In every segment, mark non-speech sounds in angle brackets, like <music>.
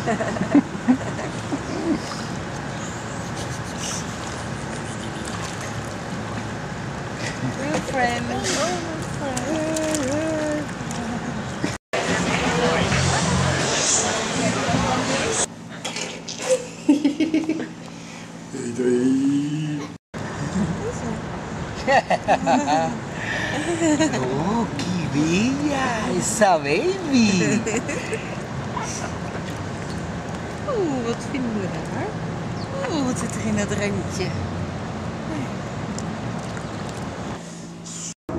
Real friend. <laughs> <laughs> oh, que bella esa baby. Oeh, wat vinden we daar? Oeh, wat zit er in dat randje?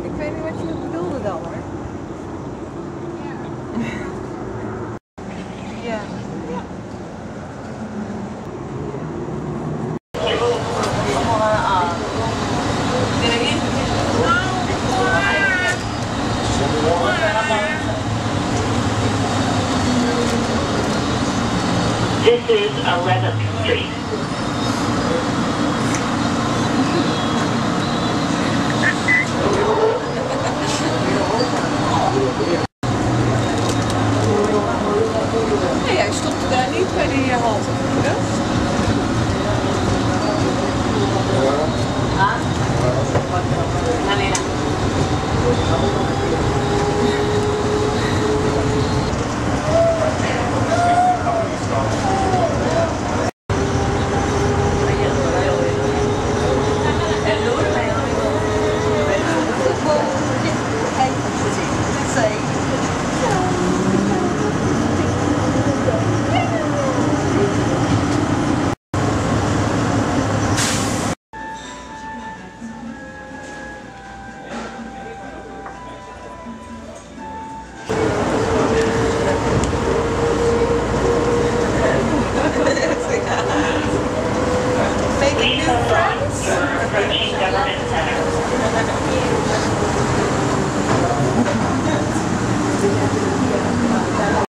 Ik weet niet wat je bedoelde dan hoor. <laughs> Ja. ja. Allemaal eh, This is 11th Street. Please hold on. You are approaching Government Center.